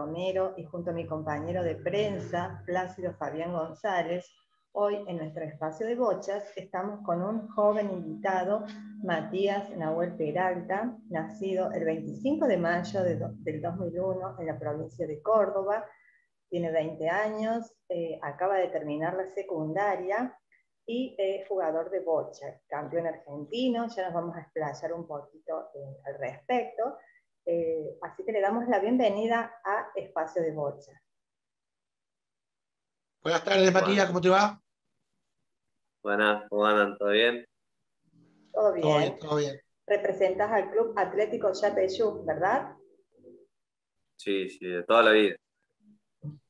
Romero y junto a mi compañero de prensa, Plácido Fabián González, hoy en nuestro espacio de bochas estamos con un joven invitado, Matías Nahuel Peralta, nacido el 25 de mayo del 2001 en la provincia de Córdoba, tiene 20 años, eh, acaba de terminar la secundaria y es jugador de bocha, campeón argentino, ya nos vamos a explayar un poquito eh, al respecto. Eh, así que le damos la bienvenida a Espacio de Bocha. Buenas tardes, Matías, ¿cómo te va? Buenas, ¿cómo andan? ¿Todo bien? Todo bien. Todo bien, Representas al Club Atlético Yapeyú, ¿verdad? Sí, sí, de toda la vida.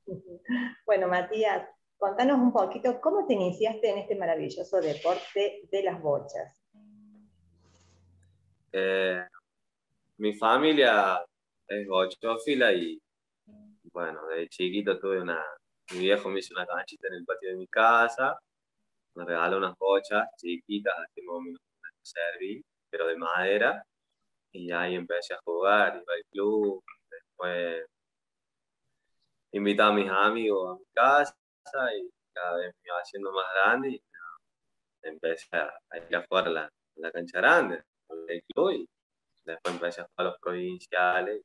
Bueno, Matías, Contanos un poquito cómo te iniciaste en este maravilloso deporte de las bochas. Eh, mi familia es bochófila y bueno, de chiquito tuve una, mi viejo me hizo una canchita en el patio de mi casa, me regaló unas bochas chiquitas, así más serví, pero de madera, y ahí empecé a jugar, iba al club, después invitaba a mis amigos a mi casa, y cada vez me iba haciendo más grande y empecé a, ir a jugar la, la cancha grande el club después empecé a jugar los provinciales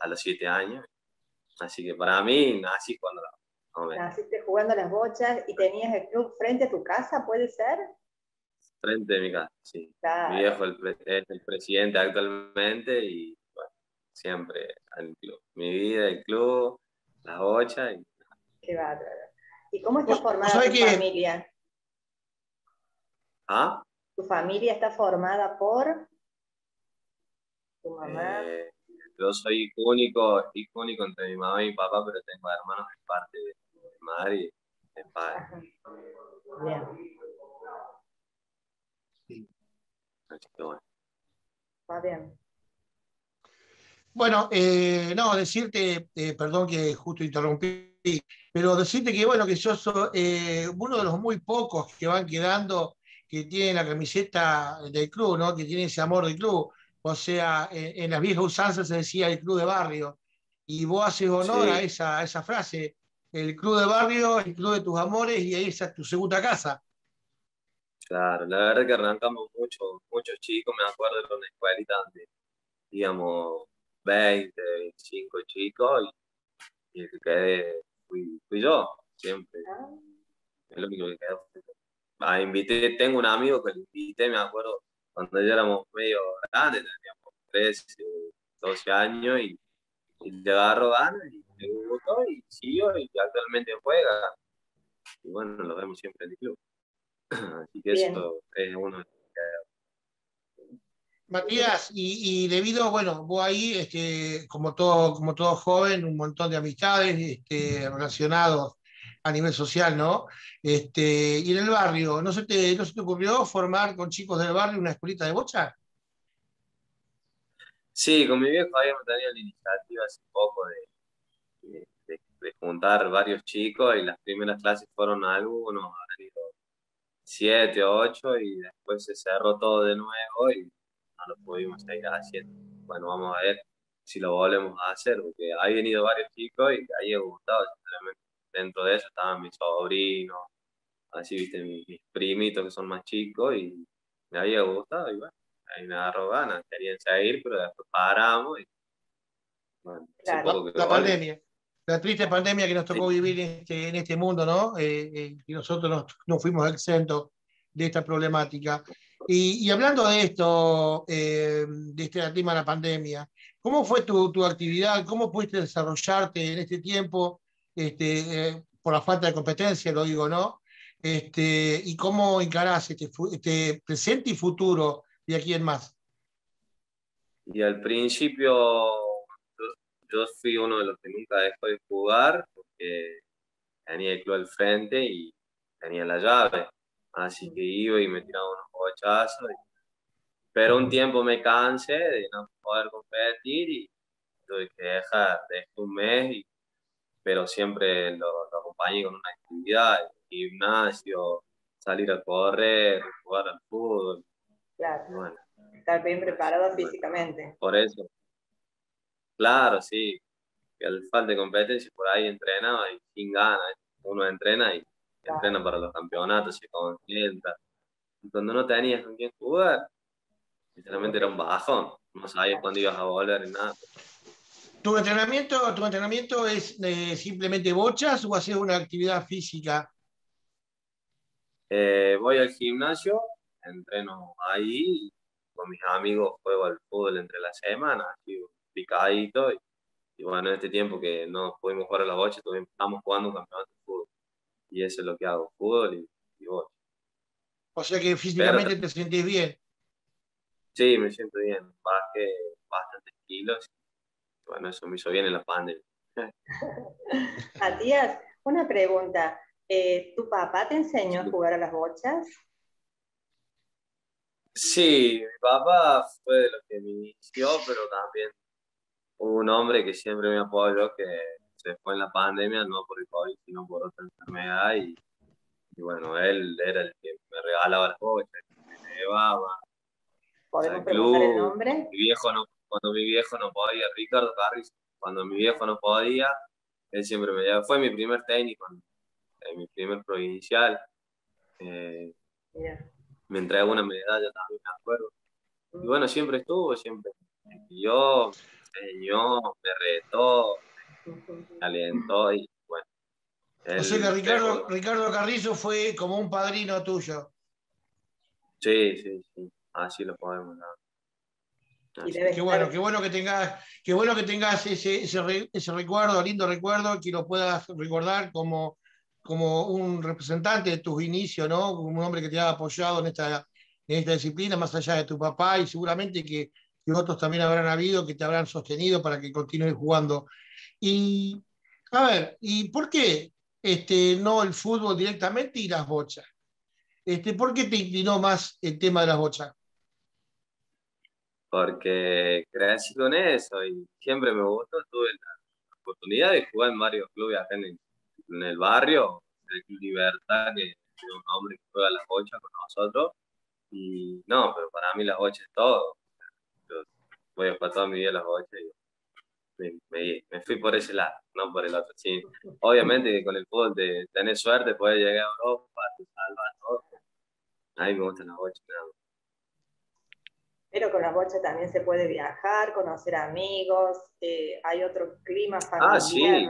a los siete años. Así que para mí nací cuando... Naciste jugando las bochas y tenías el club frente a tu casa, ¿puede ser? Frente a mi casa, sí. Mi viejo es el presidente actualmente y bueno, siempre el club. Mi vida, el club, las bochas. Y... Qué bárbaro. ¿Y cómo está formada tu familia? ¿Ah? ¿Tu familia está formada por? Eh, yo soy único, único entre mi mamá y mi papá, pero tengo hermanos de parte de mi madre y de padre. Bien. Sí. bueno. Va bien. Bueno, eh, no, decirte, eh, perdón que justo interrumpí pero decirte que bueno, que yo soy eh, uno de los muy pocos que van quedando que tienen la camiseta del club, ¿no? que tienen ese amor del club. O sea, en, las viejas usanzas se decía el club de barrio. Y vos haces honor a, esa, esa frase, el club de barrio, el club de tus amores, y ahí esa es tu segunda casa. Claro, la verdad que arrancamos muchos muchos chicos, me acuerdo de una escuelita donde digamos 20, 25 chicos, y, y el que quedé fui, yo, siempre. Es lo único que quedó. Ah, invité, tengo un amigo que lo invité, me acuerdo, cuando ya éramos medio grandes, teníamos 13, 12 años, y, le agarró ganas y le gustó y siguió y actualmente juega. Y bueno, lo vemos siempre en el club. Así que eso es uno de Matías, y, debido, bueno, vos ahí, este, como, todo, como todo joven, un montón de amistades este, relacionados a nivel social, ¿no? Este, y en el barrio, ¿no se, te, ¿no se te ocurrió formar con chicos del barrio una escuelita de bocha? Sí, con mi viejo habíamos tenido la iniciativa hace poco de, de, juntar varios chicos y las primeras clases fueron algunos, han ido siete o ocho y después se cerró todo de nuevo y no lo pudimos seguir haciendo. Bueno, vamos a ver si lo volvemos a hacer, porque ha venido varios chicos y ahí he gustado, Dentro de eso estaban mis sobrinos, así, viste, mis, primitos que son más chicos y me había gustado y bueno, ahí me agarró ganas, querían seguir, pero después paramos y bueno, la, pandemia. La triste pandemia que nos tocó vivir en este, en este mundo, ¿no? Eh, eh, y nosotros no, no fuimos exentos de esta problemática. Y, hablando de esto, eh, de este tema de la pandemia, ¿cómo fue tu, tu, actividad? ¿Cómo pudiste desarrollarte en este tiempo? Este, eh, por la falta de competencia, lo digo, ¿no? Este, ¿Y cómo encarás este, este presente y futuro de aquí en más? Y al principio yo, fui uno de los que nunca dejó de jugar porque tenía el club al frente y tenía la llave. Así que iba y me tiraba unos bochazos. Pero un tiempo me cansé de no poder competir y tuve que dejar, dejé un mes, pero siempre lo, acompañé con una actividad, gimnasio, salir a correr, jugar al fútbol. Claro. estar bien preparado físicamente. Por eso, Claro, sí. Que al falta de competencia por ahí entrenaba y sin ganas. Uno entrena y entrena para los campeonatos, se concentra. Y cuando no tenías con quién jugar, sinceramente era un bajón. No sabías cuándo ibas a volver ni nada. ¿Tu entrenamiento, tu entrenamiento es eh, simplemente bochas o haces una actividad física? Eh, voy al gimnasio, entreno ahí, con mis amigos juego al fútbol entre las semanas, picadito. Y, y, bueno, en este tiempo que no pudimos jugar a las bochas, estamos jugando un campeonato de fútbol. Y eso es lo que hago, fútbol y, y bochas. O sea que físicamente te sientes bien. Sí, me siento bien. Bajé bastantes kilos bueno, eso me hizo bien en la pandemia. Matías, una pregunta. Eh, ¿Tu papá te enseñó a jugar a las bochas? Sí, mi papá fue de lo que me inició, pero también hubo un hombre que siempre me apoyó, que se fue en la pandemia, no por el COVID, sino por otra enfermedad. Y, bueno, él era el que me regalaba las bochas, me llevaba. ¿Podemos preguntar el nombre? Mi viejo no cuando mi viejo no podía, Ricardo Carris, cuando mi viejo no podía, él siempre me llevaba. Fue mi primer técnico, mi primer provincial. Eh, me entregó una medalla también, me acuerdo. Y bueno, siempre estuvo, siempre me enseñó, me retó, me alentó y bueno. o sea que Ricardo, Ricardo Carrizo fue como un padrino tuyo. Sí, sí, sí, así lo podemos Qué bueno, qué bueno que tengas, qué bueno que tengas ese, ese, recuerdo, lindo recuerdo, que lo puedas recordar como, como un representante de tus inicios, ¿no? Como un hombre que te ha apoyado en esta, en esta disciplina, más allá de tu papá, y seguramente que, que otros también habrán habido, que te habrán sostenido para que continúes jugando. Y, a ver, ¿y por qué este, no el fútbol directamente y las bochas? Este, ¿Por qué te inclinó más el tema de las bochas? Porque crecí con eso y siempre me gustó. Tuve la oportunidad de jugar en varios clubes acá en el, barrio, el Club Libertad, que es un hombre que juega las bochas con nosotros. Y no, pero para mí las bochas es todo. Yo voy a jugar toda mi vida las bochas y me, fui por ese lado, no por el otro. Sí, obviamente que con el fútbol de tener suerte, puedes llegar a Europa, te salva todo. A mí me gustan las bochas, pero con las bochas también se puede viajar, conocer amigos, eh, hay otro clima familiar. Ah, sí.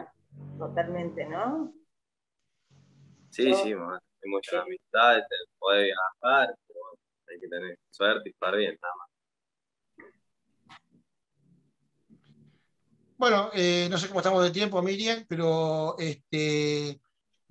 Totalmente, ¿no? Sí, sí, hay muchas amistades, se puede viajar, pero hay que tener suerte y estar bien, nada más. Bueno, eh, no sé cómo estamos de tiempo, Miriam, pero este,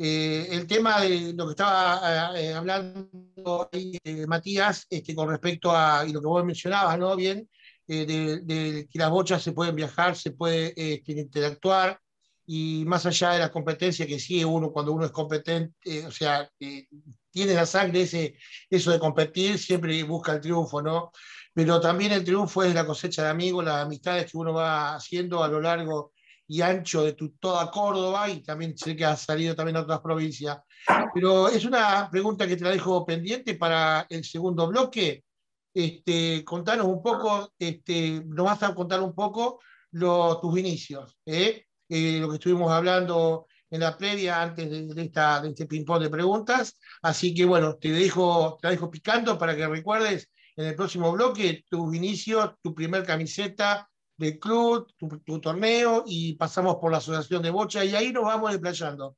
eh, el tema de lo que estaba eh, hablando ahí, eh, Matías, este, con respecto a y lo que vos mencionabas, ¿no? Bien, de, que las bochas se pueden viajar, se puede este, interactuar, y más allá de la competencia que sigue uno cuando uno es competente, o sea, tiene la sangre ese, eso de competir, siempre busca el triunfo, ¿no? Pero también el triunfo es la cosecha de amigos, las amistades que uno va haciendo a lo largo y ancho de tu, toda Córdoba y también sé que ha salido también a otras provincias. Pero es una pregunta que te la dejo pendiente para el segundo bloque. Este, contanos un poco, este, nos vas a contar un poco tus inicios, ¿eh? Eh, lo que estuvimos hablando en la previa antes de, esta, de este ping-pong de preguntas. Así que bueno, te dejo, te dejo picando para que recuerdes en el próximo bloque tus inicios, tu primer camiseta, del club, tu, torneo y pasamos por la asociación de bocha y ahí nos vamos desplayando.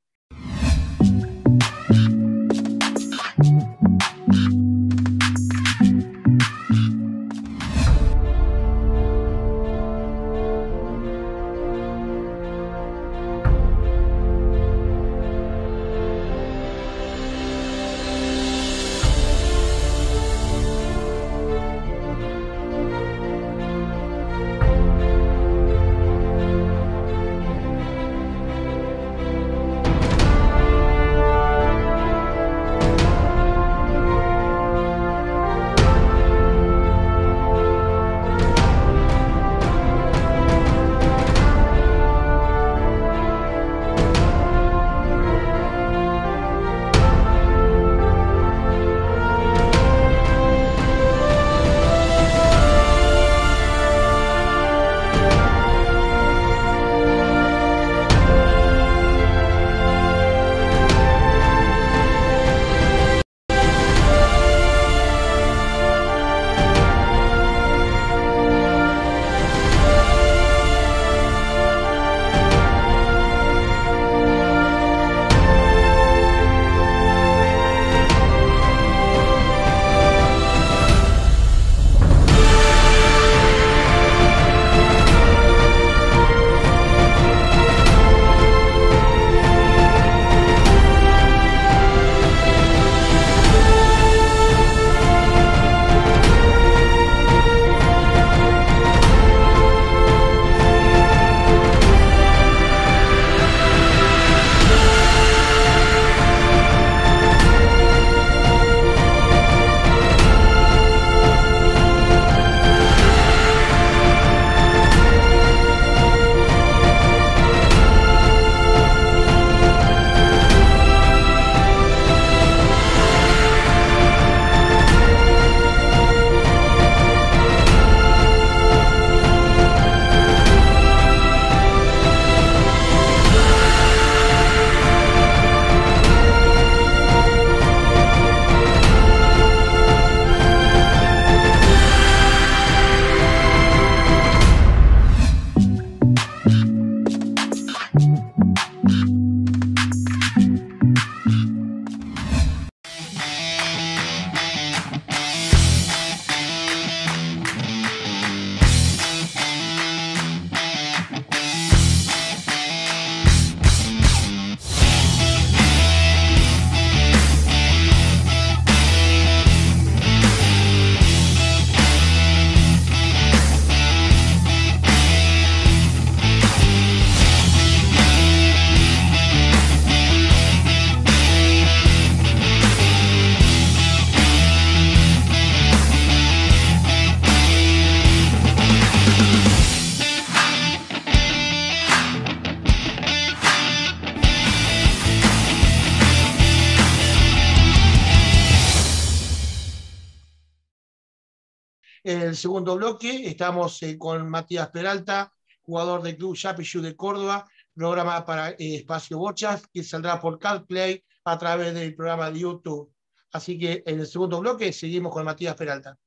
Segundo bloque estamos eh, con Matías Peralta, jugador del Club Yapichu de Córdoba, programa para eh, Espacio Bochas, que saldrá por CalPlay a través del programa de YouTube. Así que en el segundo bloque seguimos con Matías Peralta.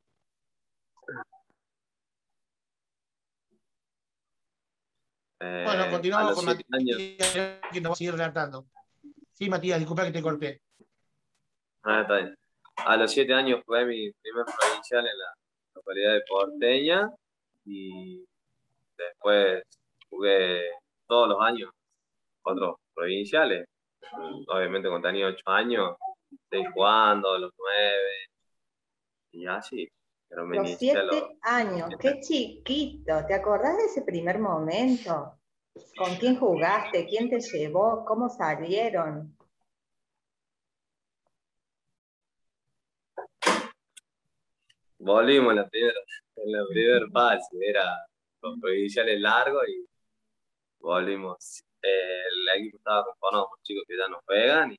bueno, eh, continuamos con Matías, que nos va a seguir relatando. Sí, Matías, disculpa que te corté. Ah, está bien. A los siete años fue mi primer provincial en la de Porteña y después jugué todos los años otros provinciales. Obviamente cuando tenía ocho años, estoy jugando los nueve y así. Pero los siete años, qué chiquito. ¿Te acordás de ese primer momento? ¿Con quién jugaste? ¿Quién te llevó? ¿Cómo salieron? Volvimos en la primera, en la primera fase, era los provinciales largos y volvimos. el equipo estaba conformado por chicos que ya no juegan y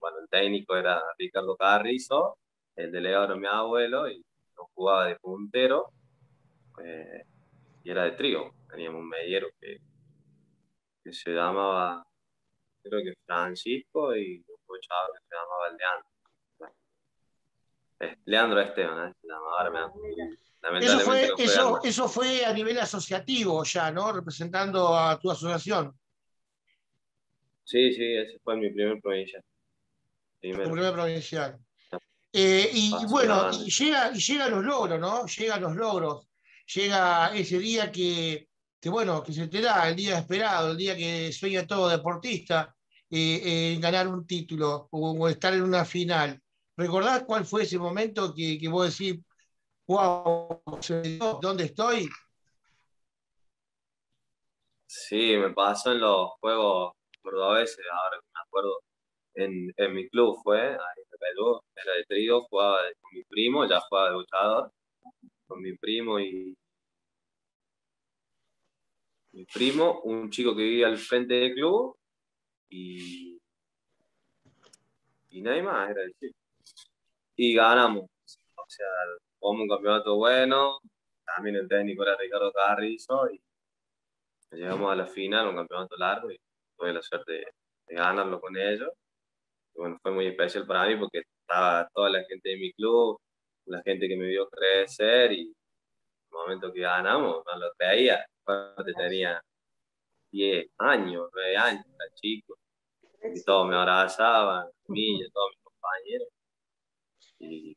bueno, el técnico era Ricardo Carrizo, el delegado era mi abuelo y yo jugaba de puntero eh, y era de trío. Teníamos un mediero que, que se llamaba, creo que Francisco y un chavo que se llamaba Leandro. Leandro Esteban, ¿eh? eso, fue, eso, eso, fue a nivel asociativo ya, ¿no? Representando a tu asociación. Sí, sí, ese fue mi primer provincial. Tu primer provincial. Eh, y, bueno, y llega, y llega los logros, ¿no? Llegan los logros. Llega ese día que, que, bueno, que se te da, el día esperado, el día que sueña todo deportista, eh, en ganar un título o estar en una final. ¿Recordás cuál fue ese momento que, que vos decís, wow, ¿dónde estoy? Sí, me pasó en los juegos cordobeses, ahora que me acuerdo, en, en mi club fue, ahí en Perú, era de trío, jugaba con mi primo, ya jugaba de luchador, con mi primo y mi primo, un chico que vivía al frente del club y, y nadie más, era el chico y ganamos. O sea, jugamos un campeonato bueno, también el técnico era Ricardo Carrizo y llegamos a la final, un campeonato largo y tuve la suerte de, ganarlo con ellos. Y bueno, fue muy especial para mí porque estaba toda la gente de mi club, la gente que me vio crecer y el momento que ganamos, no lo creía, tenía 10 años, 9 años, era chico, y todos me abrazaban, niños, todos mis compañeros y,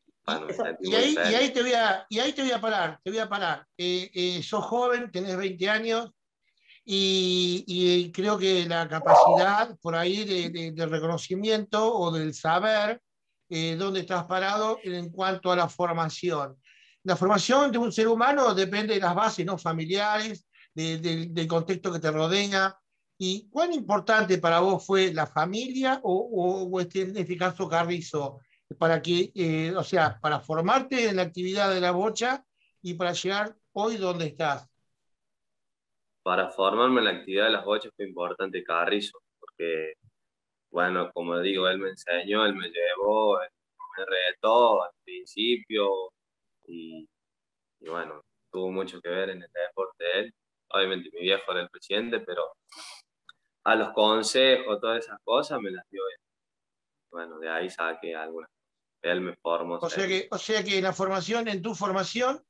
ahí, te voy a, y ahí te voy a parar, te voy a parar. Eh, eh, sos joven, tenés 20 años y, creo que la capacidad por ahí de, reconocimiento o del saber eh, dónde estás parado en cuanto a la formación. La formación de un ser humano depende de las bases ¿no? familiares, del contexto que te rodea. ¿Y cuán importante para vos fue la familia o, o este, en este caso Carrizo? Para que, eh, o sea, para formarte en la actividad de la bocha y para llegar hoy donde estás? Para formarme en la actividad de las bochas fue importante Carrizo, porque, bueno, como digo, él me enseñó, él me llevó, me retó al principio y, bueno, tuvo mucho que ver en el deporte de él. Obviamente mi viejo era el presidente, pero a los consejos, todas esas cosas me las dio él. Bueno, de ahí saqué algunas él me formó. O sea, que, o sea que en la formación, en tu formación,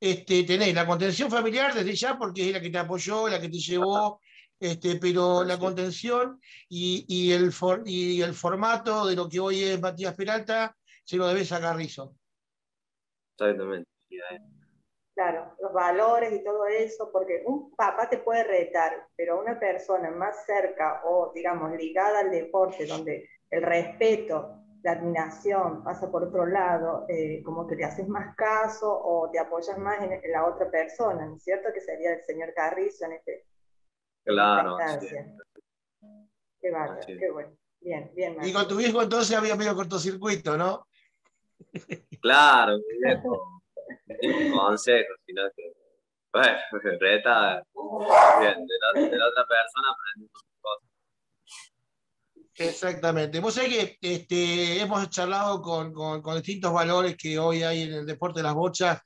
este, tenés la contención familiar desde ya porque es la que te apoyó, la que te llevó, este, pero la contención y, y, el y el formato de lo que hoy es Matías Peralta se lo debes a Carrizo. Exactamente. Claro, los valores y todo eso, porque un papá te puede retar, pero una persona más cerca o, digamos, ligada al deporte, donde el respeto la admiración pasa por otro lado, eh, como que le haces más caso o te apoyas más en, la otra persona, ¿no es cierto? Que sería el señor Carrizo en este. Claro. Qué vale, qué bueno. Bien, bien. Y con tu viejo entonces había medio cortocircuito, ¿no? Claro, mi consejos, sino que. Bueno, reta, bien, de la, de la otra persona aprendimos Exactamente. Vos sabés que este, hemos charlado con, distintos valores que hoy hay en el deporte de las bochas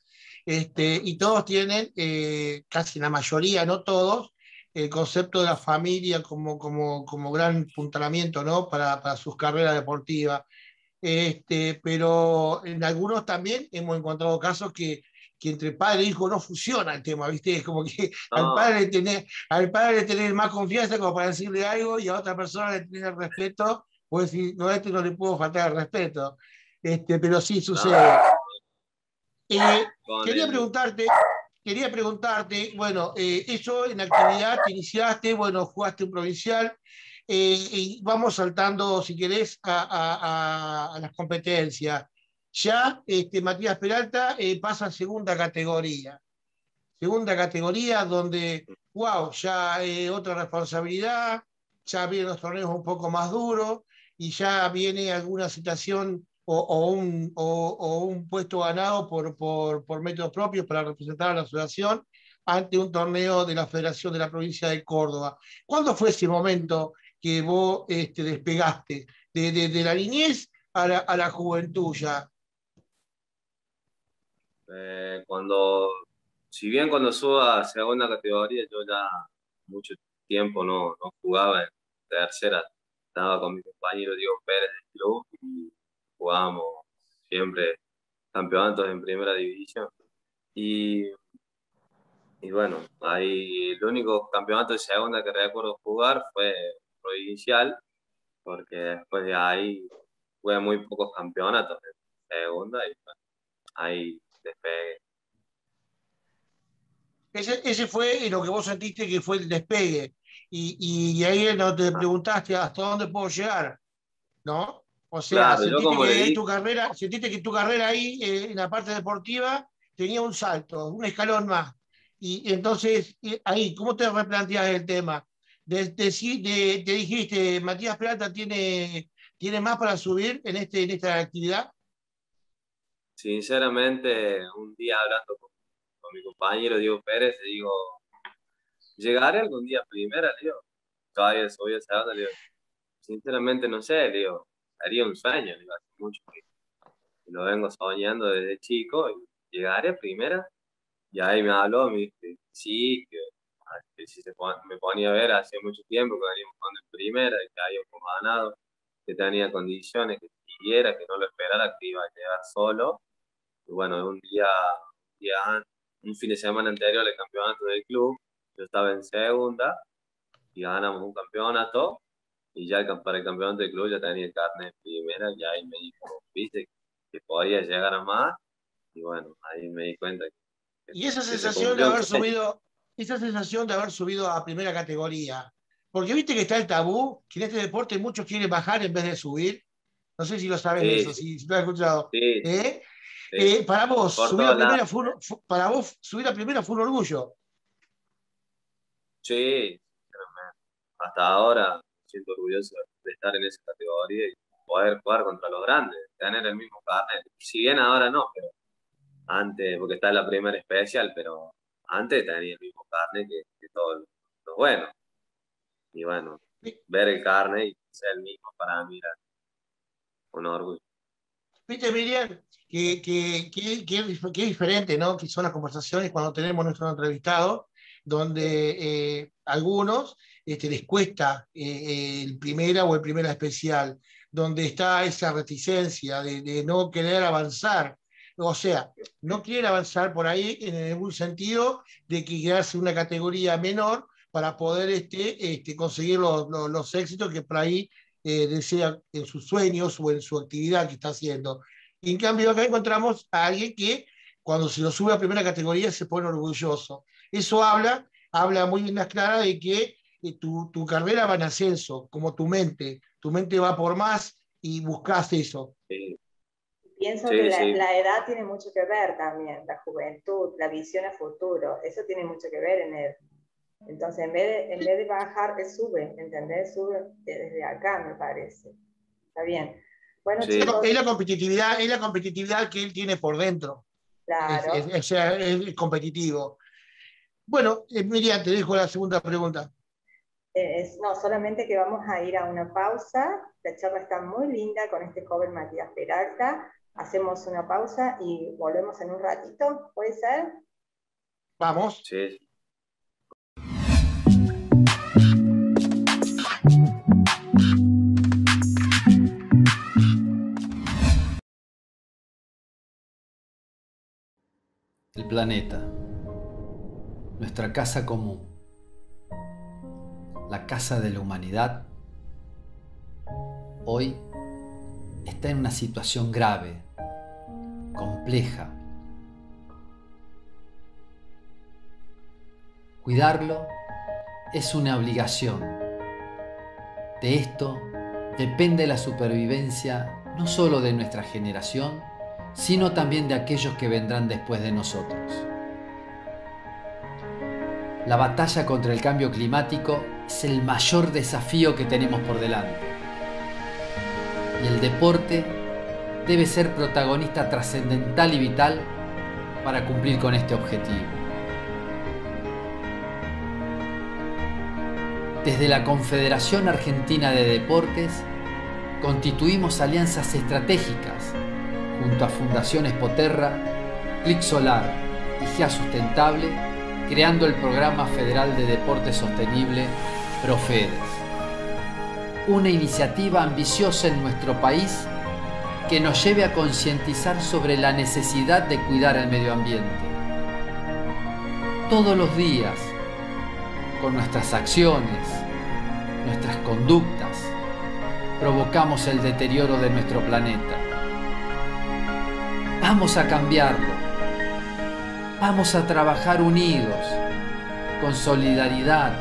este, y todos tienen, eh, casi la mayoría, no todos, el concepto de la familia como, gran puntalamiento para sus carreras deportivas. Este, pero en algunos también hemos encontrado casos que, que entre padre e hijo no funciona el tema, ¿viste? Es como que al, padre tener, al padre tener más confianza como para decirle algo y a otra persona le tener respeto, pues decir, no, a este no le puedo faltar el respeto. Este, pero sí sucede. Eh, quería preguntarte, quería preguntarte, bueno, eh, eso en actividad te iniciaste, bueno, jugaste un provincial, eh, y vamos saltando, si querés, a, las competencias. Ya este, Matías Peralta pasa a segunda categoría. Segunda categoría donde, wow, ya otra responsabilidad, ya vienen los torneos un poco más duros y ya viene alguna situación o, un, o, un, puesto ganado por, por, por, métodos propios para representar a la asociación ante un torneo de la Federación de la Provincia de Córdoba. ¿Cuándo fue ese momento que vos este, despegaste de, de, la niñez a la, a la juventud ya? Eh, cuando, si bien cuando subo a segunda categoría, yo ya mucho tiempo no, no jugaba en tercera, estaba con mi compañero Diego Pérez del club y jugábamos siempre campeonatos en primera división. Y, y bueno, ahí el único campeonato de segunda que recuerdo jugar fue provincial, porque después de ahí jugué muy pocos campeonatos en segunda y ahí Ese, ese fue lo que vos sentiste que fue el despegue. Y, y, ahí no te preguntaste hasta dónde puedo llegar, ¿no? O sea, sentiste, que tu carrera, sentiste que tu carrera ahí, eh, en la parte deportiva, tenía un salto, un escalón más. Y entonces, eh, ahí, ¿cómo te replanteas el tema? De, te dijiste, Matías Plata tiene, tiene más para subir en, este, en esta actividad. Sinceramente, un día hablando con, mi compañero Diego Pérez, le digo, ¿llegaré algún día primera? Le digo, todavía soy esa le digo, sinceramente no sé, le digo, sería un sueño, digo, hace mucho que lo vengo soñando desde chico, y llegaré primera, y ahí me habló, me dice, sí, que, si se me ponía a ver hace mucho tiempo que veníamos jugando en primera, que había ganado, que tenía condiciones, que siguiera, que no lo esperara, que iba a llegar solo, y bueno, un día, un, día, un fin de semana anterior al campeonato del club, yo estaba en segunda, y ganamos un campeonato, y ya para el campeonato de club ya tenía el carnet primera, y ahí me dijo, viste, que podía llegar a más, y bueno, ahí me di cuenta. Que, y esa sensación de haber subido, esa sensación de haber subido a primera categoría, porque viste que está el tabú, que en este deporte muchos quieren bajar en vez de subir, no sé si lo sabes eso, si, lo has escuchado. ¿Eh? Eh, para vos, subir a primera fue, para vos, subir a primera fue un orgullo. Sí, hasta ahora siento orgulloso de estar en esa categoría y poder jugar contra los grandes, tener el mismo carnet. Si bien ahora no, pero antes, porque está en la primera especial, pero antes tenía el mismo carnet que, todos los buenos. Y bueno, ver el carnet y ser el mismo para mí era un orgullo. Viste, Miriam, que, que, que, que, es diferente, ¿no? Que son las conversaciones cuando tenemos nuestro entrevistado, donde eh, algunos este, les cuesta eh, el primera o el primera especial, donde está esa reticencia de, no querer avanzar. O sea, no quiere avanzar por ahí en ningún sentido de que quedarse una categoría menor para poder este, este, conseguir los, los, éxitos que por ahí eh, desea en sus sueños o en su actividad que está haciendo. Y en cambio acá encontramos a alguien que cuando se lo sube a primera categoría se pone orgulloso. Eso habla, habla muy bien clara de que tu, tu, carrera va en ascenso, como tu mente. Tu mente va por más y buscas eso. Pienso que la, edad tiene mucho que ver también, la juventud, la visión a futuro, eso tiene mucho que ver en él. Entonces, en vez de, en vez de bajar, él sube, ¿entendés? Sube desde acá, me parece. Está bien. Bueno, es la competitividad, es la competitividad que él tiene por dentro. Claro. Es, es competitivo. Bueno, eh, Miriam, te dejo la segunda pregunta. Eh, no, solamente que vamos a ir a una pausa. La charla está muy linda con este joven Matías Peralta. hacemos una pausa y volvemos en un ratito, ¿puede ser? Vamos. Sí. El planeta, nuestra casa común, la casa de la humanidad, hoy está en una situación grave, compleja. Cuidarlo es una obligación. De esto depende la supervivencia no solo de nuestra generación, sino también de aquellos que vendrán después de nosotros. La batalla contra el cambio climático es el mayor desafío que tenemos por delante y el deporte debe ser protagonista trascendental y vital para cumplir con este objetivo. Desde la Confederación Argentina de Deportes constituimos alianzas estratégicas junto a Fundaciones Poterra, Clic Solar y GEA Sustentable, creando el Programa Federal de Deporte Sostenible Profedes una iniciativa ambiciosa en nuestro país que nos lleve a concientizar sobre la necesidad de cuidar el medio ambiente. Todos los días, con nuestras acciones, nuestras conductas, provocamos el deterioro de nuestro planeta. Vamos a cambiarlo. Vamos a trabajar unidos, con solidaridad,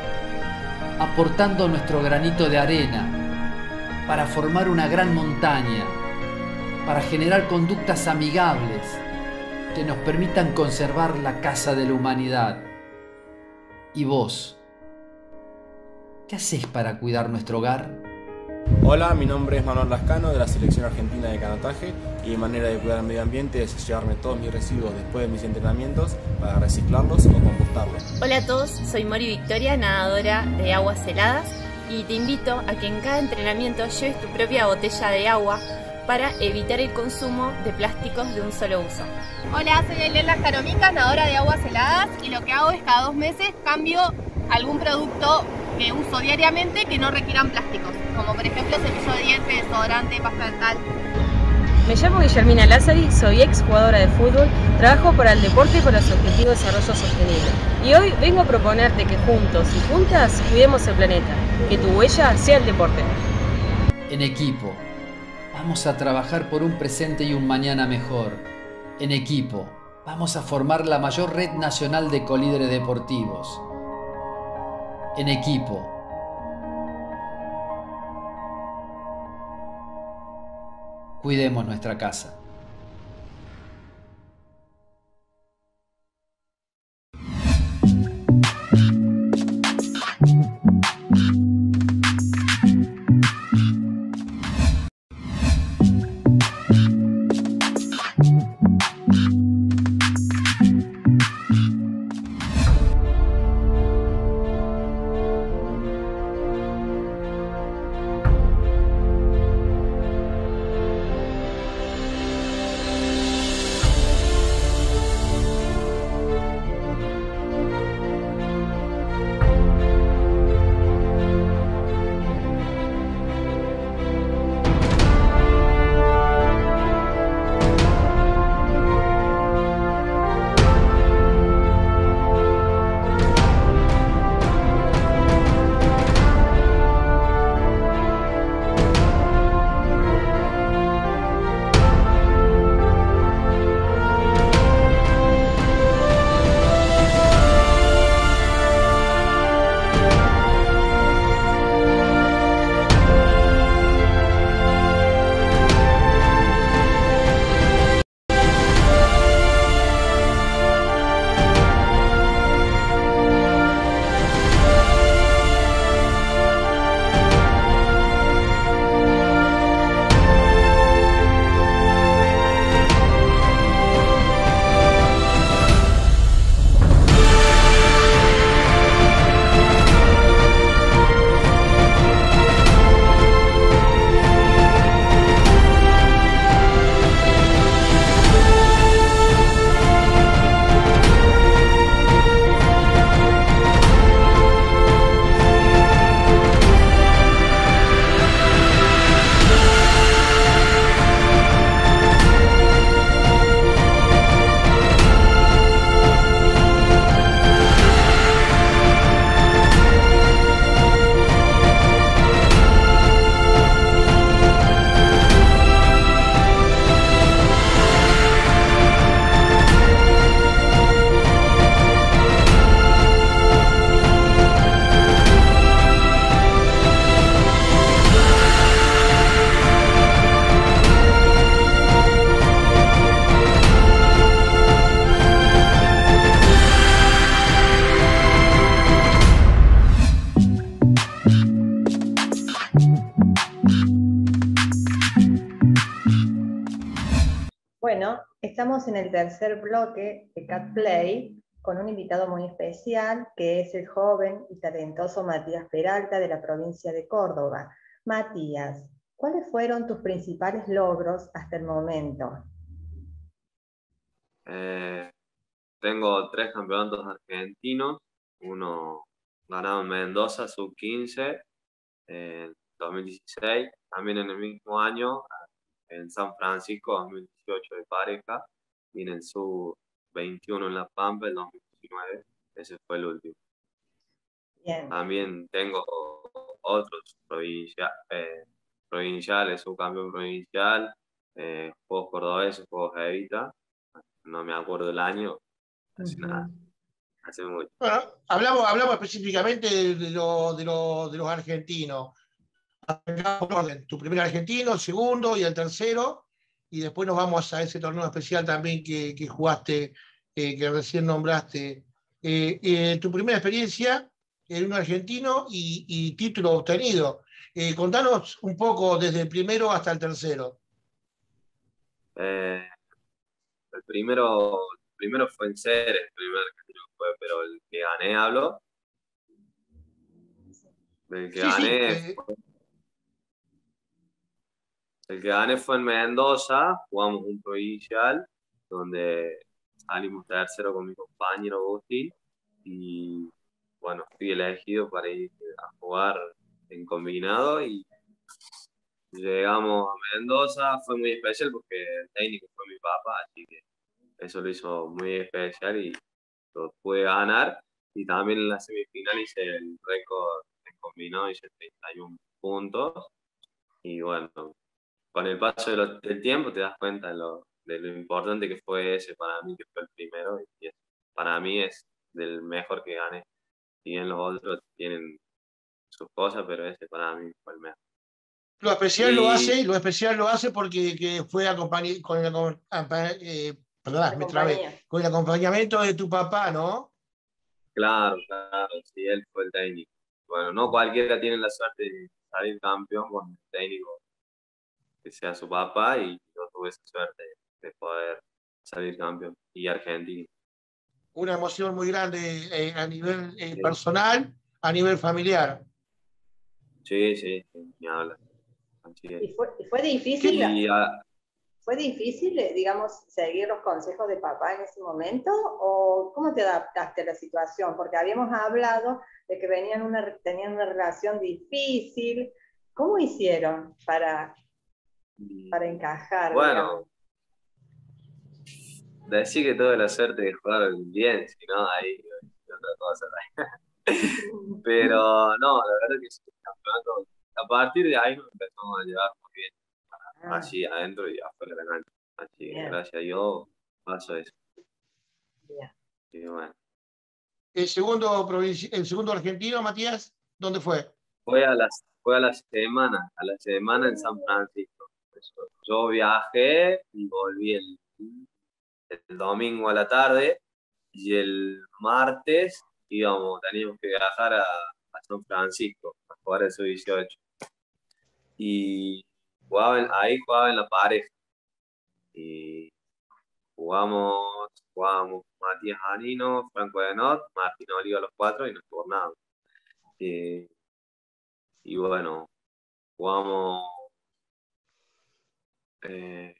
aportando nuestro granito de arena para formar una gran montaña, para generar conductas amigables que nos permitan conservar la casa de la humanidad. ¿Y vos? ¿Qué haces para cuidar nuestro hogar? Hola, mi nombre es Manuel Lascano de la Selección Argentina de Canotaje y mi manera de cuidar el medio ambiente es llevarme todos mis residuos después de mis entrenamientos para reciclarlos o compostarlos. Hola a todos, soy Mori Victoria, nadadora de aguas heladas y te invito a que en cada entrenamiento lleves tu propia botella de agua para evitar el consumo de plásticos de un solo uso. Hola, soy Elena Jaromicas, nadadora de aguas heladas y lo que hago es cada dos meses cambio algún producto que uso diariamente que no requieran plásticos, como por ejemplo cepillo de dientes, desodorante, pasta dental. Me llamo Guillermina Lázari, soy ex jugadora de fútbol, trabajo para el deporte y para los objetivos de desarrollo sostenible. Y hoy vengo a proponerte que juntos y juntas cuidemos el planeta, que tu huella sea el deporte. En equipo, vamos a trabajar por un presente y un mañana mejor. En equipo, vamos a formar la mayor red nacional de colíderes deportivos en equipo. Cuidemos nuestra casa. Estamos en el tercer bloque de Cat Play con un invitado muy especial que es el joven y talentoso Matías Peralta de la provincia de Córdoba. Matías, ¿cuáles fueron tus principales logros hasta el momento? Eh, tengo tres campeonatos argentinos, uno ganado en Mendoza, sub-15, en 2016, también en el mismo año en San Francisco 2018 de pareja y en el sub 21 en La Pampa el 2019. Ese fue el último. También tengo otros provincia, eh, provinciales, subcampeón provincial, eh, Juegos Cordobeses, Juegos Evita. No me acuerdo el año, hace nada. Hace mucho. Bueno, hablamos, hablamos específicamente de, de, de, de los argentinos tu primer argentino, el segundo y el tercero, y después nos vamos a ese torneo especial también que, jugaste, eh, que recién nombraste. Eh, eh, tu primera experiencia en un argentino y, título obtenido. contanos un poco desde el primero hasta el tercero. el primero, primero fue en ser, el primer argentino fue, pero el que gané hablo. El que gané el que gané fue en Mendoza, jugamos un provincial donde salimos tercero con mi compañero Agustín y bueno, fui elegido para ir a jugar en combinado y llegamos a Mendoza, fue muy especial porque el técnico fue mi papá, así que eso lo hizo muy especial y lo pude ganar. Y también en la semifinal hice el récord en combinado, hice 31 puntos. Y bueno, con el paso del tiempo te das cuenta de lo, de lo, importante que fue ese para mí, que fue el primero, y para mí es del mejor que gane. Si bien los otros tienen sus cosas, pero ese para mí fue el mejor. Lo especial lo hace, lo especial lo hace porque que fue acompañado con el, eh, con el acompañamiento de tu papá, ¿no? Claro, claro, sí, él fue el técnico. Bueno, no cualquiera tiene la suerte de salir campeón con el técnico que sea su papá y yo tuve esa suerte de poder salir campeón y argentino. Una emoción muy grande eh, a nivel eh, personal, a nivel familiar. Sí, sí, me habla. ¿Y fue, fue difícil? ¿Fue difícil, eh, digamos, seguir los consejos de papá en ese momento? ¿O cómo te adaptaste a la situación? Porque habíamos hablado de que venían una, tenían una relación difícil. ¿Cómo hicieron para para encajar. Bueno, decir que todo la suerte de jugar bien, si no, ahí otra cosa. Pero no, la verdad que sí, campeonato, a partir de ahí nos empezamos a llevar muy bien, ah. así adentro y afuera de la cancha. Así que gracias a Dios paso eso. Y bueno. El segundo, el segundo argentino, Matías, ¿dónde fue? Fue a, las, fue a la semana, a la semana en San Francisco. Yo viajé y volví el, domingo a la tarde y el martes íbamos, teníamos que viajar a, San Francisco a jugar el sub-18. Y ahí jugaba en la pareja. Y jugamos, jugamos Matías Anino, Franco Denot, Martín Oliva los cuatro y nos tornamos. Y, y bueno, jugamos eh,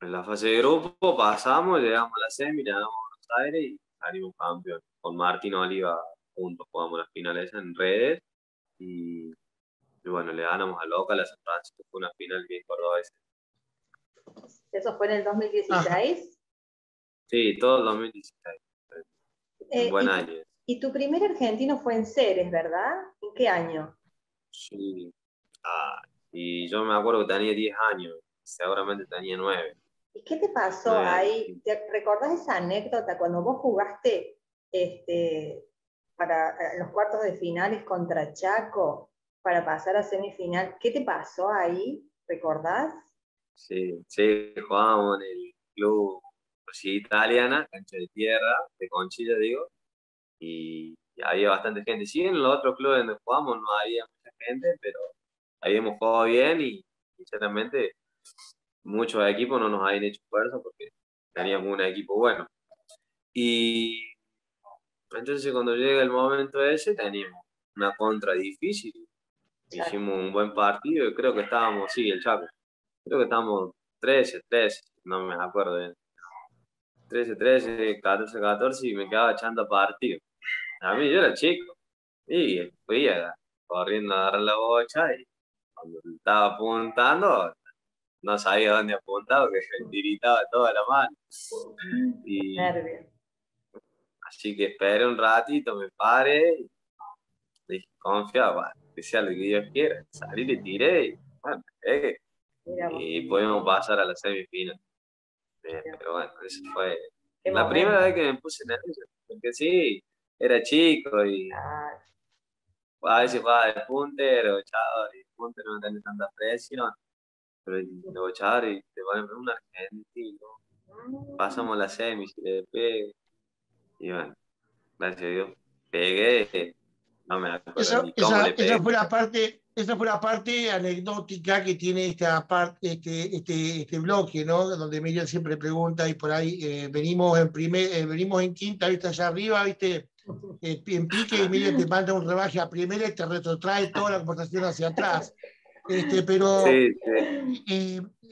en la fase de grupo pasamos, llegamos a la semi, llegamos a Buenos Aires y salimos campeón. Con Martín Oliva juntos jugamos las finales en redes y, bueno, le ganamos a Loca, la San Francisco, fue una final bien cordobesa. ¿Eso fue en el 2016? Sí, todo el 2016. Eh, buen año. Y tu primer argentino fue en Ceres, ¿verdad? ¿En qué año? Sí. Ah, y yo me acuerdo que tenía 10 años seguramente tenía nueve. ¿Y qué te pasó ahí? ¿Te recordás esa anécdota cuando vos jugaste este, para eh, los cuartos de finales contra Chaco para pasar a semifinal? ¿Qué te pasó ahí? ¿Recordás? Sí, sí, jugábamos en el club italiana, cancha de tierra, de Conchilla, digo, y, había bastante gente. Sí, en los otros clubes donde jugamos no había mucha gente, pero habíamos jugado bien y sinceramente muchos equipos no nos habían hecho fuerza porque teníamos un equipo bueno. Y entonces cuando llega el momento ese teníamos una contra difícil. Hicimos un buen partido y creo que estábamos, sí, el Chaco. Creo que estábamos 13, 13, no me acuerdo 13, 13, 14, 14 y me quedaba echando partido. A mí yo era chico y fui corriendo a dar la bocha y cuando estaba apuntando no sabía dónde apuntar porque me tiritaba toda la mano. Y, así que esperé un ratito, me paré y dije, confiaba, que sea lo que Dios quiera. Salí, le tiré y bueno, y pudimos pasar a la semifinal. Pero bueno, eso fue la primera vez que me puse nervioso, porque sí, era chico y a veces jugaba de puntero, echador, y puntero no tenía tanta presión, pero echador y te ponen un argentino, pasamos la semi, y le pegué, y bueno, gracias a Dios, pegué, no me acuerdo esa, ni cómo le pegué. Esa fue la parte esa fue la parte anecdótica que tiene esta parte, este, este, este bloque, ¿no? Donde Miriam siempre pregunta y por ahí eh, venimos en primer, eh, venimos en quinta, viste allá arriba, viste, eh, en pique y Miriam te manda un rebaje a primera y te retrotrae toda la conversación hacia atrás. Este, pero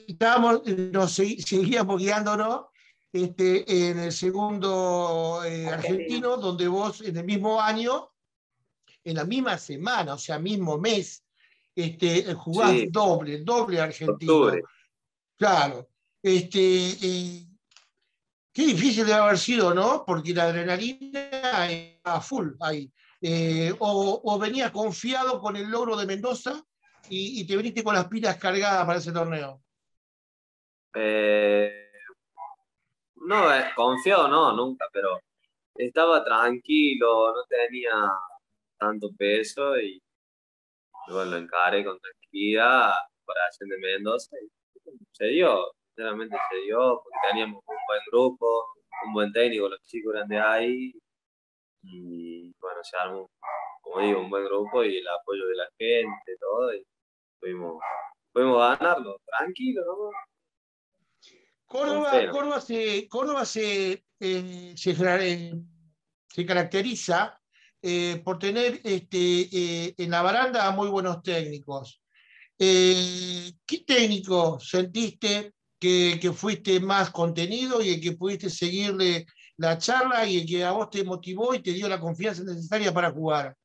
estábamos, nos seguíamos guiándonos este, en el segundo argentino, donde vos en el mismo año, en la misma semana, o sea, mismo mes, este, jugás doble, doble argentino. Claro. Este, eh, qué difícil debe haber sido, ¿no? Porque la adrenalina a full ahí. Eh, o, o venías confiado con el logro de Mendoza y, te viniste con las pilas cargadas para ese torneo. Eh, no, confiado no, nunca, pero estaba tranquilo, no tenía tanto peso y bueno, lo encaré con tranquilidad, acción de Mendoza y se dio, sinceramente se dio, porque teníamos un buen grupo, un buen técnico, los chicos eran de ahí y bueno, se armó, como digo, un buen grupo y el apoyo de la gente, todo, y pudimos, ganarlo, tranquilo, ¿no? Córdoba, Córdoba, se, Córdoba se, eh, se, eh, se caracteriza eh, por tener este, eh, en la baranda a muy buenos técnicos. ¿Qué técnico sentiste que, fuiste más contenido y el que pudiste seguirle la charla y el que a vos te motivó y te dio la confianza necesaria para jugar?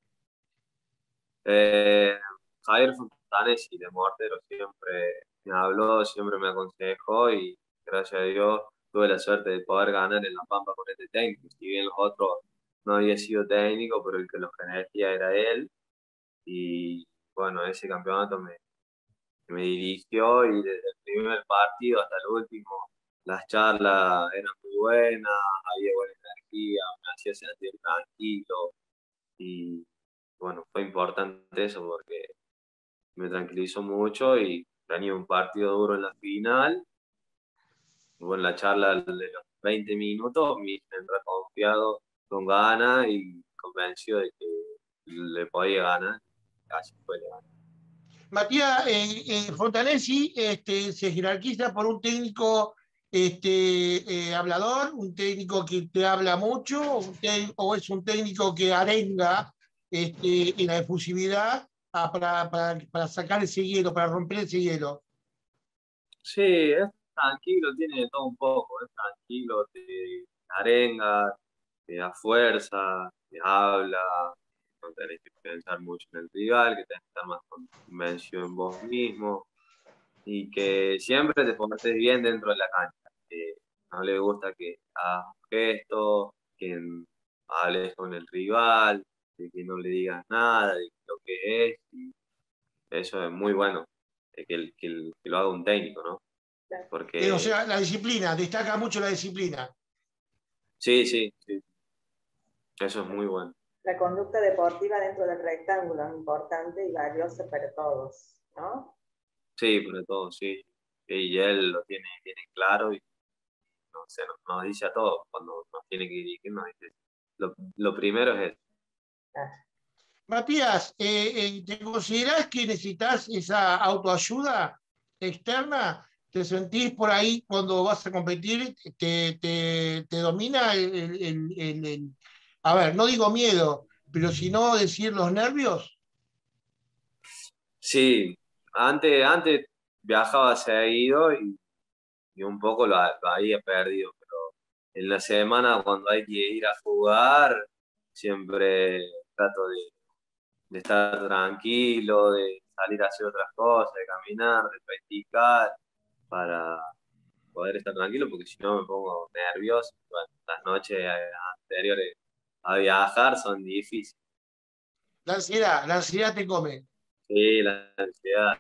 Javier Fontanes y de Mortero siempre me habló, siempre me aconsejó y gracias a Dios tuve la suerte de poder ganar en La Pampa con este técnico. Si bien los otros no había sido técnico, pero el que los genería era él. Y bueno, ese campeonato me, me dirigió y desde el primer partido hasta el último, las charlas eran muy buenas, había buena energía, me hacía sentir tranquilo. Y bueno, fue importante eso porque me tranquilizó mucho y tenía un partido duro en la final. Bueno, la charla de los 20 minutos me entra confiado con ganas y convencido de que le podía ganar. Casi fue. Matías eh, Fontanesi este, se jerarquiza por un técnico este, eh, hablador, un técnico que te habla mucho, o es un técnico que arenga este, en la efusividad ah, para, para, para, sacar ese hielo, para romper ese hielo. Sí, es tranquilo, tiene de todo un poco, es tranquilo, te arenga, te da fuerza, te habla, no tenés que pensar mucho en el rival, que tenés que estar más convencido en vos mismo y que siempre te pongas bien dentro de la cancha. Que no le gusta que hagas gestos, que hables con el rival, de que no le digas nada de lo que es. Y eso es muy bueno, que, que, lo haga un técnico, ¿no? Porque... O sea, la disciplina, destaca mucho la disciplina. Sí, sí, sí. Eso es muy bueno. La conducta deportiva dentro del rectángulo es importante y valiosa para todos, ¿no? Sí, para todos, sí. Y él lo tiene, tiene claro y no sé, nos, dice a todos cuando nos tiene que dirigir, nos dice, lo, lo primero es eso. Matías, eh, eh, ¿te consideras que necesitas esa autoayuda externa ¿Te sentís por ahí cuando vas a competir? ¿Te, domina el, A ver, no digo miedo, pero si no decir los nervios? Sí, antes, antes viajaba seguido y, y un poco lo, había perdido, pero en la semana cuando hay que ir a jugar, siempre trato de, de estar tranquilo, de salir a hacer otras cosas, de caminar, de practicar para poder estar tranquilo, porque si no me pongo nervioso. las noches anteriores a viajar son difíciles. La ansiedad, la ansiedad te come. Sí, la ansiedad,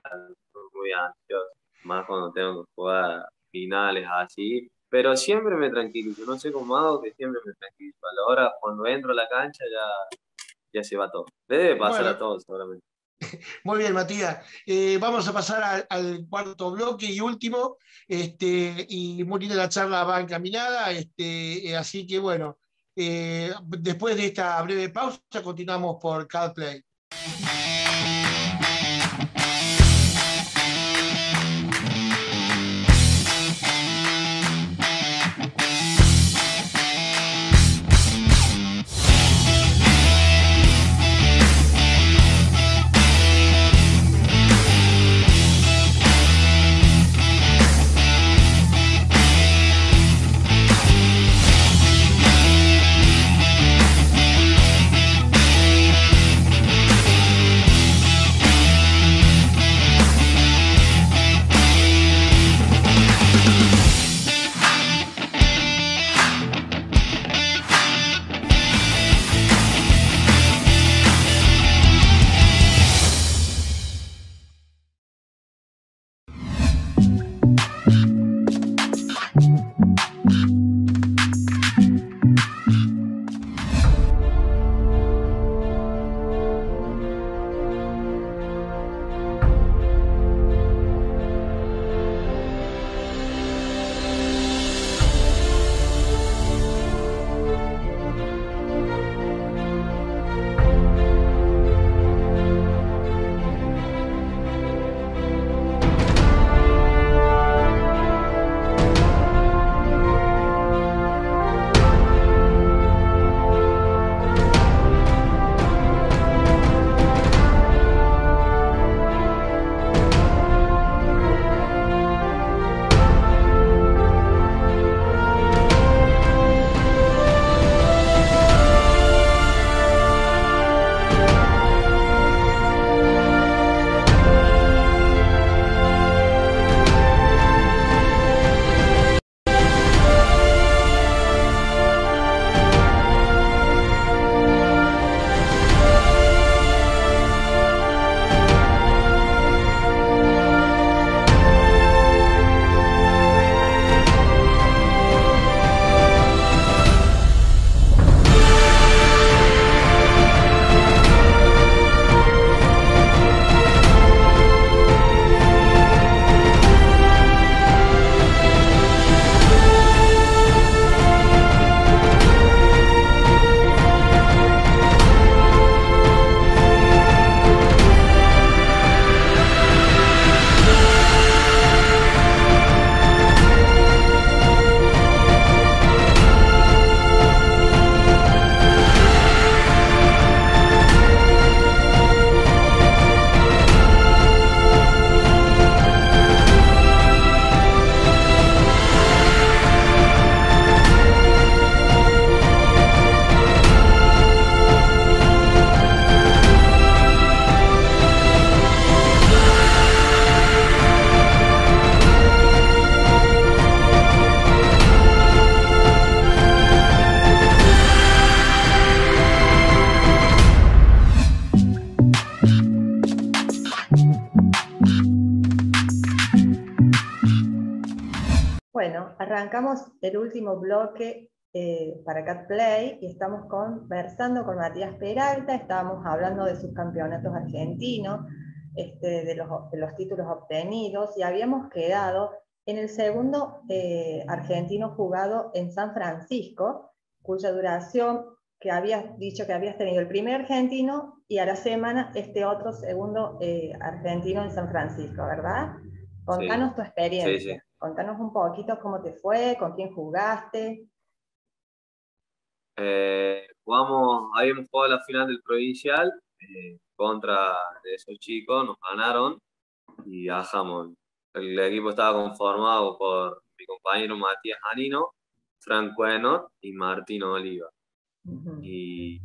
muy ansioso, más cuando tengo que jugar finales así, pero siempre me tranquilizo, no sé cómo hago que siempre me tranquilizo. A la hora, cuando entro a la cancha ya, ya se va todo. Debe pasar a todos seguramente. Muy bien, Matías. Eh, vamos a pasar al, cuarto bloque y último. Este, y muy linda la charla va encaminada. Este, eh, así que bueno, eh, después de esta breve pausa, continuamos por Play. Estamos conversando con Matías Peralta, estábamos hablando de sus campeonatos argentinos, este, de, los, títulos obtenidos y habíamos quedado en el segundo eh, argentino jugado en San Francisco, cuya duración que habías dicho que habías tenido el primer argentino y a la semana este otro segundo eh, argentino en San Francisco, ¿verdad? Contanos tu experiencia. Contanos un poquito cómo te fue, con quién jugaste. Eh, jugamos, habíamos jugado la final del provincial eh, contra esos chicos, nos ganaron y viajamos. El equipo estaba conformado por mi compañero Matías Anino, Franco Enot y Martín Oliva. Y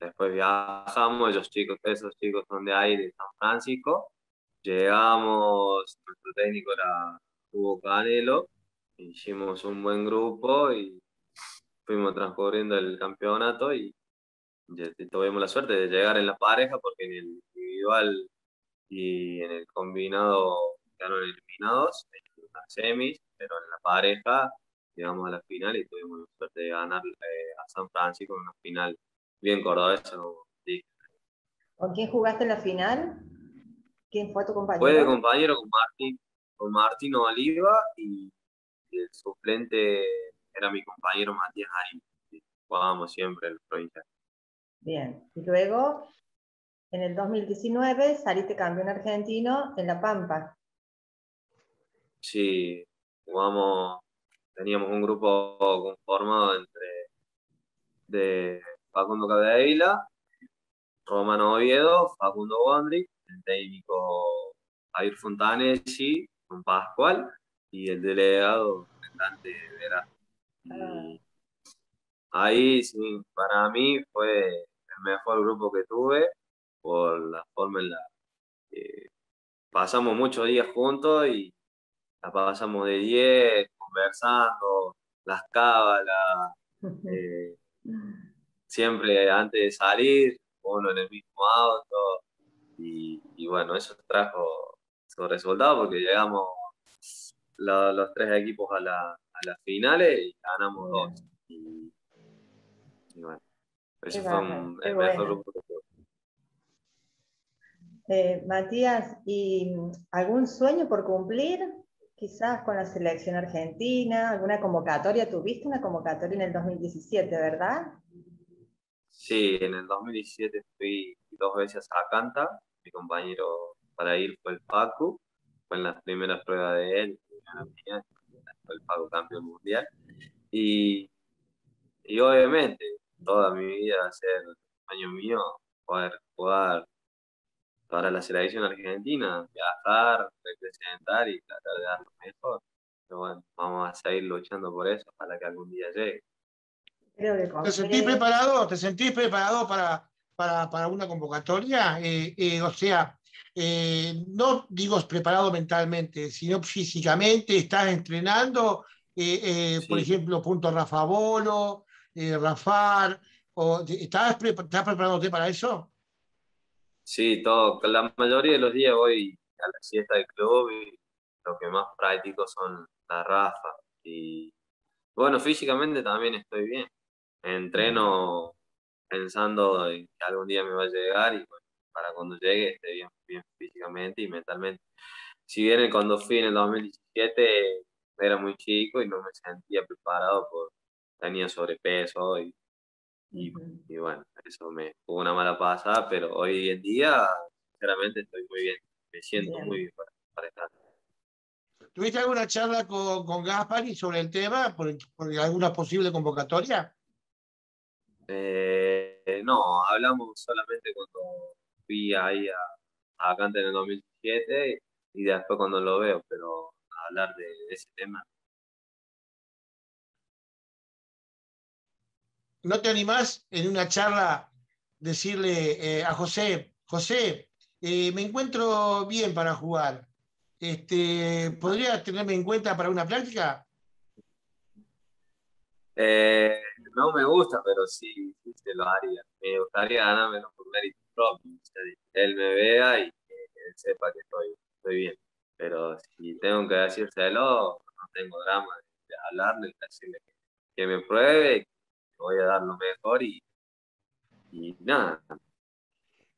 después viajamos, esos chicos, esos chicos son de ahí, de San Francisco. Llegamos, nuestro técnico era Hugo Canelo, hicimos un buen grupo y fuimos transcurriendo el campeonato y tuvimos la suerte de llegar en la pareja porque en el individual y en el combinado quedaron eliminados en las semis, pero en la pareja llegamos a la final y tuvimos la suerte de ganar eh, a San Francisco en una final bien cordobesa. ¿Con quién jugaste en la final? ¿Quién fue tu compañero? Fue de compañero con Martín, con Martín Oliva y, el suplente era mi compañero Matías Ari. Jugábamos siempre en el provincia. Bien, y luego en el 2019 saliste campeón argentino en La Pampa. Sí, jugamos, teníamos un grupo conformado entre de Facundo Cabeila, Romano Oviedo, Facundo Bondri, el técnico Jair Fontanesi, con Pascual y el delegado Dante Vera. Ah. Ahí sí, para mí fue el mejor grupo que tuve por la forma en la que pasamos muchos días juntos y la pasamos de 10, conversando, las cábalas, eh, siempre antes de salir, uno en el mismo auto, y, bueno, eso trajo su resultado porque llegamos los tres equipos a, la, a las finales y ganamos dos. Y, bueno, eso fue el mejor grupo que eh, Matías, ¿y algún sueño por cumplir? Quizás con la selección argentina, alguna convocatoria. Tuviste una convocatoria en el 2017, ¿verdad? Sí, en el 2017 fui dos veces a Canta. Mi compañero para ir fue el Paco. Fue en las primeras pruebas de él, el Paco campeón mundial. Y, y obviamente, toda mi vida va a ser año mío poder jugar para la selección argentina, viajar, representar y tratar de dar lo mejor. Pero bueno, vamos a seguir luchando por eso para que algún día llegue. ¿Te sentís preparado? ¿Te sentís preparado para, para, una convocatoria? Eh, eh, o sea, eh, no digo preparado mentalmente, sino físicamente, estás entrenando, por ejemplo, punto Rafa Bolo, Rafar, o, ¿estás, ¿estás preparándote para eso? Sí, todo. La mayoría de los días voy a la siesta del club y lo que más práctico son las rafas. Y bueno, físicamente también estoy bien. Entreno pensando en que algún día me va a llegar y bueno, para cuando llegue esté bien, bien físicamente y mentalmente. Si bien cuando fui en el 2017 era muy chico y no me sentía preparado, por, tenía sobrepeso y y, bueno, eso me fue una mala pasada, pero hoy en día, sinceramente, estoy muy bien. Me siento muy bien para, estar. ¿Tuviste alguna charla con, con Gaspari sobre el tema, por, alguna posible convocatoria? Eh, no, hablamos solamente cuando fui ahí a, a en el 2017 y después cuando lo veo, pero hablar de ese tema ¿no te animás en una charla decirle eh, a José, José, eh, me encuentro bien para jugar? Este, ¿Podrías tenerme en cuenta para una práctica? Eh, no me gusta, pero sí, sí se lo haría. Me gustaría ganarme por propio. él me vea y que él sepa que estoy, estoy bien. Pero si tengo que decírselo, no tengo drama de hablarle y decirle que, me pruebe, voy a dar lo mejor y, nada.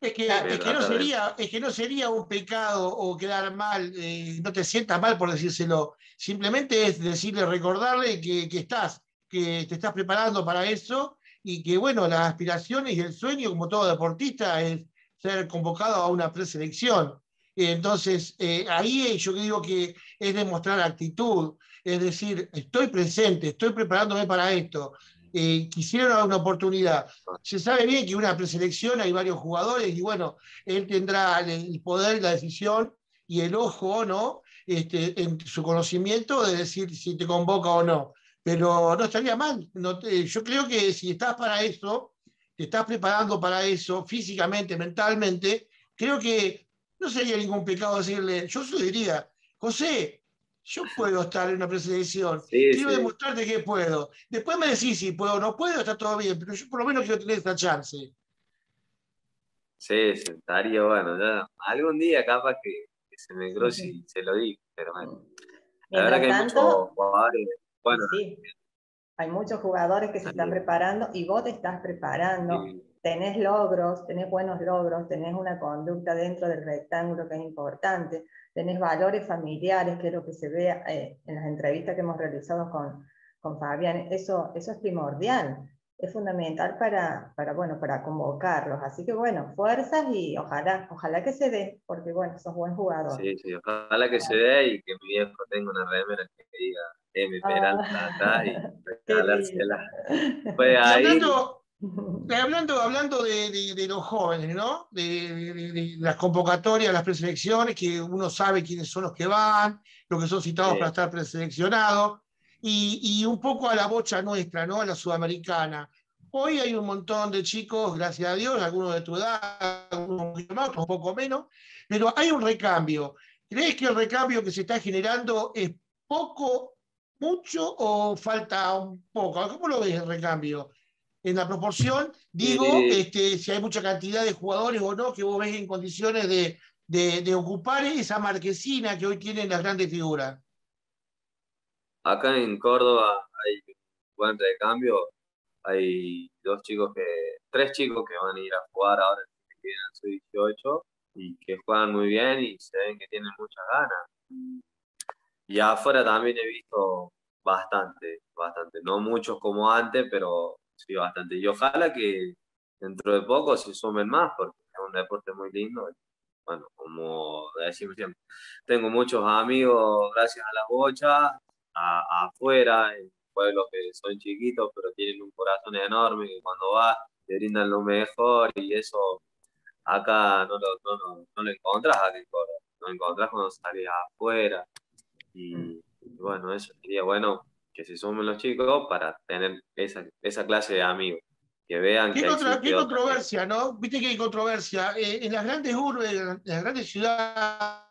Es que, no sería, es que no sería un pecado o quedar mal, eh, no te sientas mal por decírselo. Simplemente es decirle, recordarle que, estás, que te estás preparando para eso y que, bueno, las aspiraciones y el sueño, como todo deportista, es ser convocado a una preselección. Entonces, eh, ahí yo digo que es demostrar actitud, es decir, estoy presente, estoy preparándome para esto, eh, quisiera una oportunidad. Se sabe bien que una preselección hay varios jugadores y bueno, él tendrá el poder, la decisión y el ojo, ¿no? Este, en su conocimiento de decir si te convoca o no. Pero no estaría mal. yo creo que si estás para eso, te estás preparando para eso físicamente, mentalmente, creo que no sería ningún pecado decirle, yo se diría, José, yo puedo estar en una preselección, quiero demostrarte que puedo. Después me decís si puedo o no puedo, está todo bien, pero yo por lo menos quiero tener esta chance. Sí, estaría bueno. Ya, algún día capaz que, se me cruce y se lo digo, pero bueno. La verdad que hay muchos jugadores. Bueno, hay muchos jugadores que se están preparando y vos te estás preparando. Tenés logros, tenés buenos logros, tenés una conducta dentro del rectángulo que es importante, tenés valores familiares, que es lo que se ve eh, en las entrevistas que hemos realizado con, con Fabián, eso, eso es primordial, es fundamental para, para, bueno, para convocarlos. Así que bueno, fuerzas y ojalá, ojalá que se dé, porque bueno, sos buen jugador. Sí, sí, ojalá que se dé y que mi viejo tenga una remera que diga M Peralta ah. y regalársela. Fue ahí. Hablando, hablando de, los jóvenes, ¿no? De, las convocatorias, las preselecciones, que uno sabe quiénes son los que van, los que son citados para estar preseleccionados, y, un poco a la bocha nuestra, ¿no? A la sudamericana. Hoy hay un montón de chicos, gracias a Dios, algunos de tu edad, algunos un poco menos, pero hay un recambio. ¿Crees que el recambio que se está generando es poco, mucho o falta un poco? ¿Cómo lo ves el recambio? en la proporción, digo, este, si hay mucha cantidad de jugadores o no, que vos ves en condiciones de, de, ocupar esa marquesina que hoy tienen las grandes figuras. Acá en Córdoba hay cuenta de cambio, hay dos chicos que, tres chicos que van a ir a jugar ahora que tienen su 18 y que juegan muy bien y se ven que tienen muchas ganas. Y afuera también he visto bastante, bastante, no muchos como antes, pero sí, bastante. Y ojalá que dentro de poco se sumen más, porque es un deporte muy lindo. Bueno, como decimos siempre, tengo muchos amigos gracias a las bochas, afuera, en pueblos que son chiquitos, pero tienen un corazón enorme, que cuando vas te brindan lo mejor y eso acá no lo, no, no, lo encontrás acá en lo encontrás cuando sales afuera. Y, y bueno, eso sería bueno que se sumen los chicos para tener esa, esa clase de amigos. Que vean ¿Qué, ¿qué controversia, no? Viste que hay controversia. Eh, en las grandes urbes, en las grandes ciudades,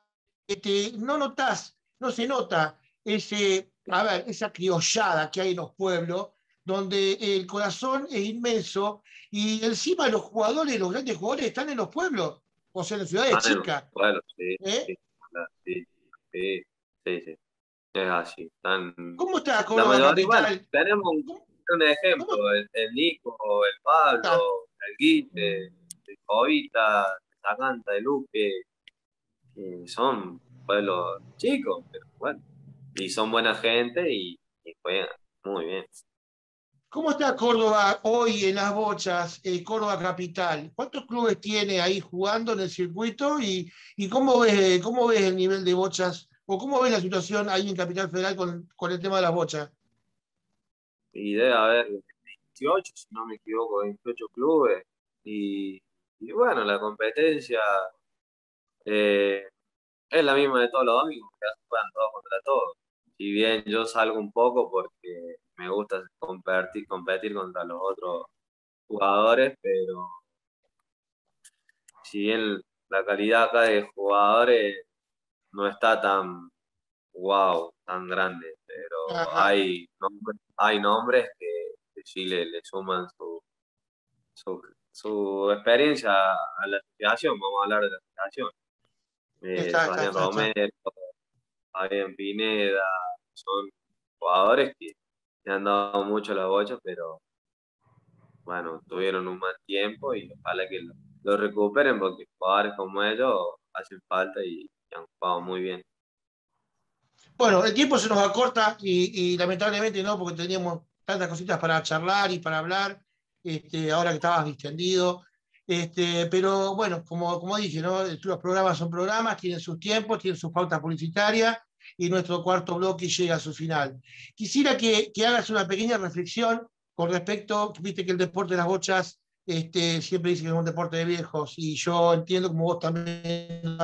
este, no notas, no se nota ese, a ver, esa criollada que hay en los pueblos, donde el corazón es inmenso y encima los jugadores, los grandes jugadores están en los pueblos, o sea, en las ciudades chicas. sí, ¿Eh? sí, sí, sí, sí. Es así. ¿Cómo está Córdoba tenemos un, ejemplo, el, Nico, el Pablo, ah. el Guite, el Jovita, el Zacanta, el Luque, son pueblos chicos, pero bueno, y son buena gente y, juegan muy bien. ¿Cómo está Córdoba hoy en las bochas, eh, Córdoba Capital? ¿Cuántos clubes tiene ahí jugando en el circuito y, y cómo, ves, cómo ves el nivel de bochas cómo ves la situación ahí en Capital Federal con, el tema de las bochas? Y debe haber 28, si no me equivoco, 28 clubes. Y, bueno, la competencia eh, es la misma de todos los domingos, que juegan todos contra todos. Si bien yo salgo un poco porque me gusta competir contra los otros jugadores, pero si bien la calidad acá de jugadores no está tan wow, tan grande, pero hay nombres, hay nombres que, sí le, suman su, su, experiencia a la asociación, vamos a hablar de la asociación. Eh, Fabián Romero, Fabián Pineda, son jugadores que, han dado mucho la bocha, pero bueno, tuvieron un mal tiempo y ojalá que lo recuperen porque jugadores como ellos hacen falta y han jugado muy bien. Bueno, el tiempo se nos acorta y, lamentablemente no, porque teníamos tantas cositas para charlar y para hablar, este, ahora que estabas distendido. Este, pero bueno, como, como dije, ¿no? los programas son programas, tienen sus tiempos, tienen sus pautas publicitarias y nuestro cuarto bloque llega a su final. Quisiera que, que hagas una pequeña reflexión con respecto, viste que el deporte de las bochas este, siempre dice que es un deporte de viejos y yo entiendo como vos también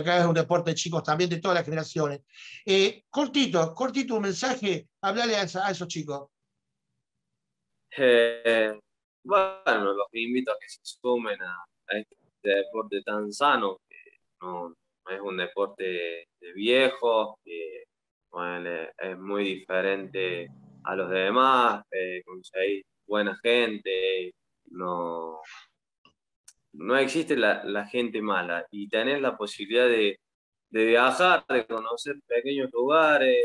acá es un deporte de chicos también de todas las generaciones. Eh, cortito, cortito un mensaje, hablale a, esos chicos. Eh, bueno, los invito a que se sumen a, este deporte tan sano, que no, es un deporte de viejos, que es muy diferente a los demás, eh, conseguir buena gente, no, no existe la, gente mala y tener la posibilidad de, viajar, de conocer pequeños lugares,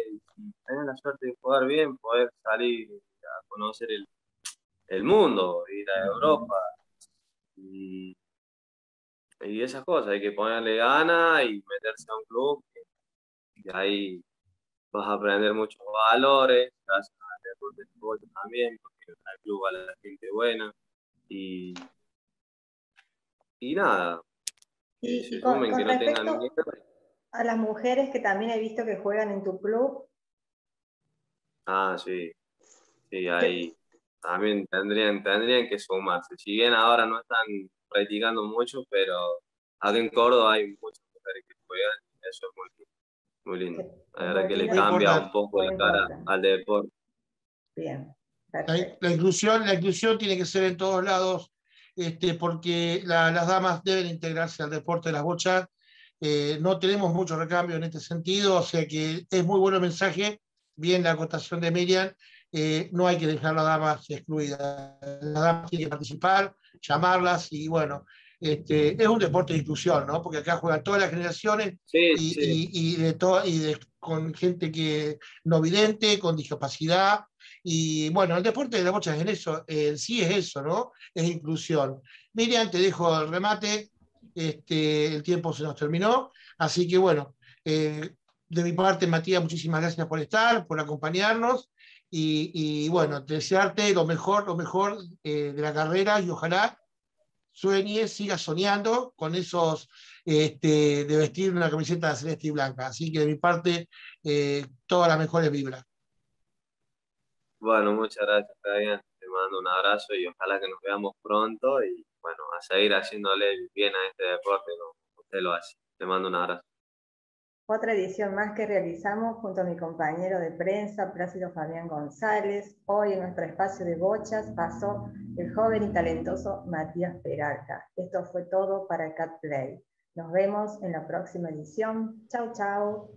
tener la suerte de jugar bien, poder salir a conocer el, mundo, ir a Europa y, esas cosas, hay que ponerle ganas y meterse a un club y ahí vas a aprender muchos valores, gracias al deporte también, porque el club va a la gente buena y y nada. Y, con, respecto a las mujeres que también he visto que juegan en tu club. Ah, sí. Sí, ahí también tendrían, tendrían que sumarse. Si bien ahora no están practicando mucho, pero aquí en Córdoba hay muchas mujeres que juegan eso es muy, muy lindo. La verdad que le cambia un poco la cara al deporte. Bien. La, inclusión, la inclusión tiene que ser en todos lados este, porque las damas deben integrarse al deporte de las bochas. Eh, no tenemos mucho recambio en este sentido, o sea que es muy bueno el mensaje, bien la acotación de Miriam, eh, no hay que dejar a las damas excluidas, las damas tienen que participar, llamarlas y bueno, este, es un deporte de inclusión, ¿no? porque acá juegan todas las generaciones y, de y con gente que no vidente, con discapacidad, y bueno, el deporte de la bocha es en eso, sí es eso, ¿no? Es inclusión. Miriam, te dejo el remate, este, el tiempo se nos terminó, así que bueno, eh, de mi parte, Matías, muchísimas gracias por estar, por acompañarnos y, bueno, desearte lo mejor, lo mejor eh, de la carrera y ojalá sueñes, sigas soñando con esos este, de vestir una camiseta celeste y blanca. Así que de mi parte, eh, todas las mejores vibras. Bueno, muchas gracias, Fabián. Te mando un abrazo y ojalá que nos veamos pronto y bueno, a seguir haciéndole bien a este deporte como usted lo hace. Te mando un abrazo. Otra edición más que realizamos junto a mi compañero de prensa, Plácido Fabián González. Hoy en nuestro espacio de bochas pasó el joven y talentoso Matías Peralta. Esto fue todo para Cat Play. Nos vemos en la próxima edición. Chau, chau.